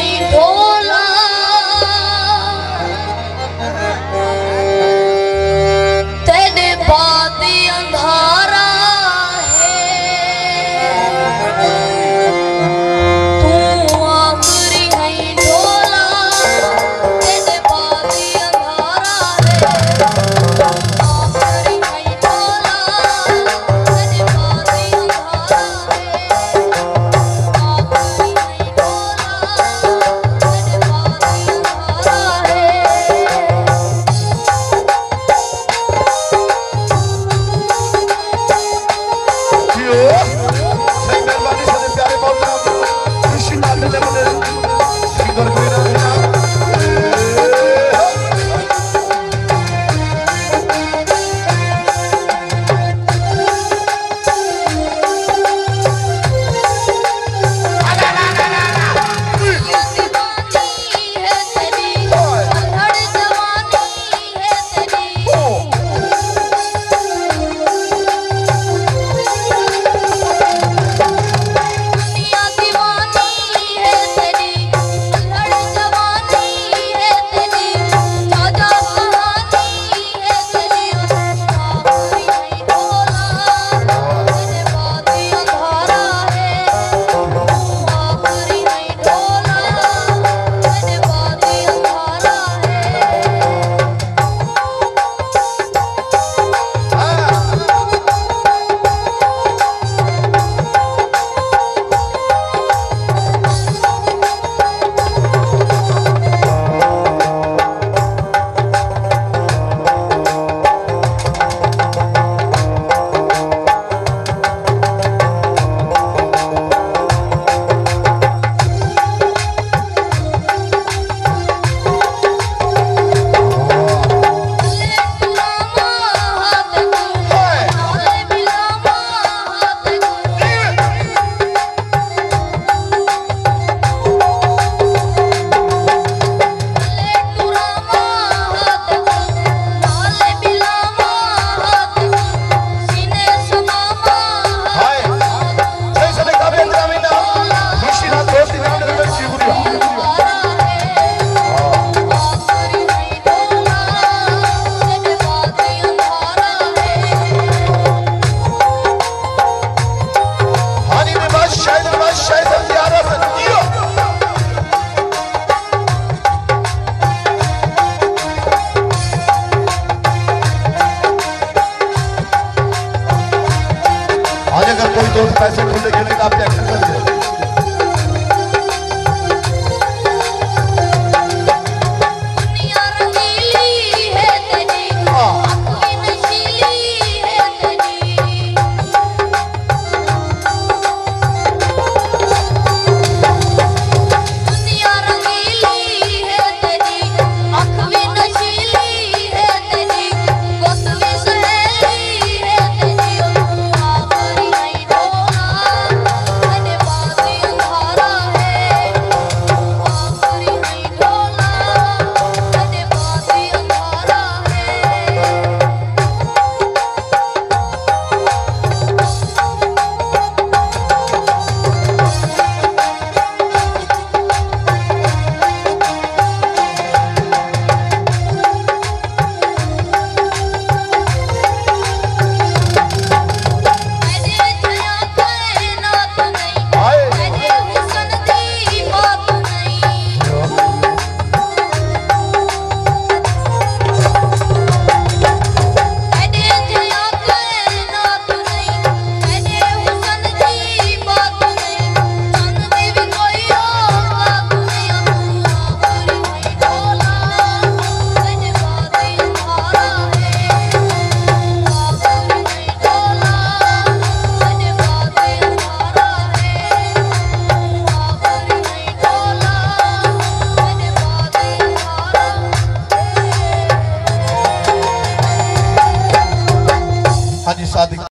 I go. दोस्त पैसे खुले खेलने का आप हो?